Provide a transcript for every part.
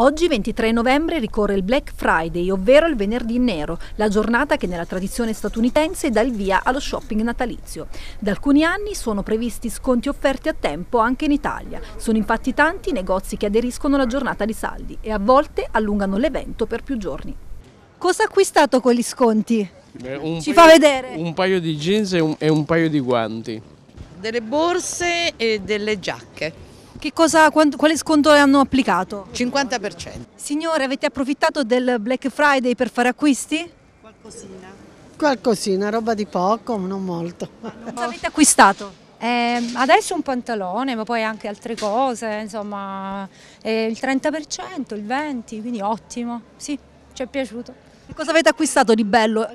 Oggi 23 novembre ricorre il Black Friday, ovvero il venerdì nero, la giornata che nella tradizione statunitense dà il via allo shopping natalizio. Da alcuni anni sono previsti sconti offerti a tempo anche in Italia. Sono infatti tanti i negozi che aderiscono alla giornata di saldi e a volte allungano l'evento per più giorni. Cosa ha acquistato con gli sconti? Beh, Ci paio, fa vedere. Un paio di jeans e un, e un paio di guanti. delle borse e delle giacche. Che cosa, quale sconto hanno applicato? 50%. Signore, avete approfittato del Black Friday per fare acquisti? Qualcosina, roba di poco, non molto. Cosa avete acquistato? Eh, adesso un pantalone, ma poi anche altre cose, insomma, eh, il 30%, il 20%, quindi ottimo. Sì, ci è piaciuto. Che cosa avete acquistato di bello?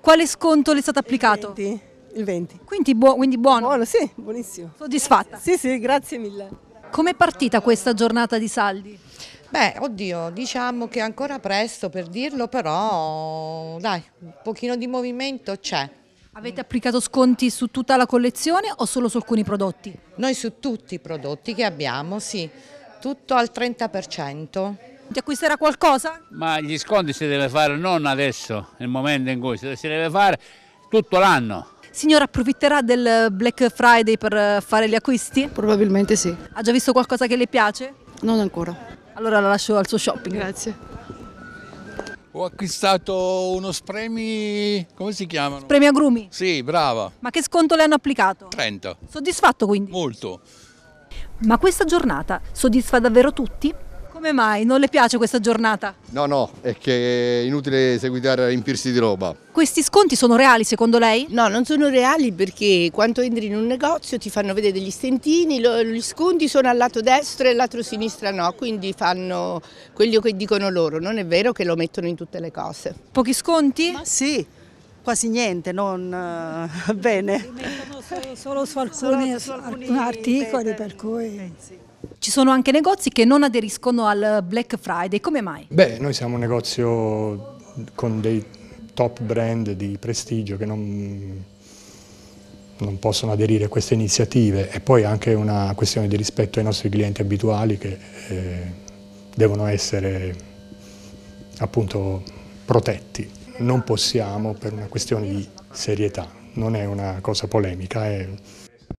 Quale sconto le è stato applicato? Il 20. Quindi, buo- quindi buono, Buono, sì, buonissimo. soddisfatta. Sì, sì, grazie mille. Com'è partita questa giornata di saldi? Beh, oddio, diciamo che è ancora presto per dirlo, però dai, un pochino di movimento c'è. Avete applicato sconti su tutta la collezione o solo su alcuni prodotti? Noi su tutti i prodotti che abbiamo, sì, tutto al 30%. Ti acquisterà qualcosa? Ma gli sconti si deve fare non adesso, nel momento in cui si si deve fare tutto l'anno. Signora, approfitterà del Black Friday per eh, fare gli acquisti? Probabilmente sì, Ha già visto qualcosa che le piace? non ancora. Allora la lascio al suo shopping. Grazie. Ho acquistato uno spremi, come si chiamano? Premi agrumi. Sì, brava, Ma che sconto le hanno applicato? 30, Soddisfatto quindi? molto. Ma questa giornata soddisfa davvero tutti? Come mai? Non le piace questa giornata? No, no, è che è inutile seguitare a riempirsi di roba. Questi sconti sono reali secondo lei? No, non sono reali perché quando entri in un negozio ti fanno vedere degli stentini, lo- gli sconti sono al lato destro e al lato sinistra no, quindi fanno quello che dicono loro, non è vero che lo mettono in tutte le cose. Pochi sconti? Ma sì, quasi niente, non eh, bene. Solo su alcuni- su alcuni articoli, per cui... Ci sono anche negozi che non aderiscono al Black Friday, come mai? Beh, noi siamo un negozio con dei top brand di prestigio che non, non possono aderire a queste iniziative e poi anche una questione di rispetto ai nostri clienti abituali che eh, devono essere appunto protetti. Non possiamo per una questione di serietà, non è una cosa polemica, è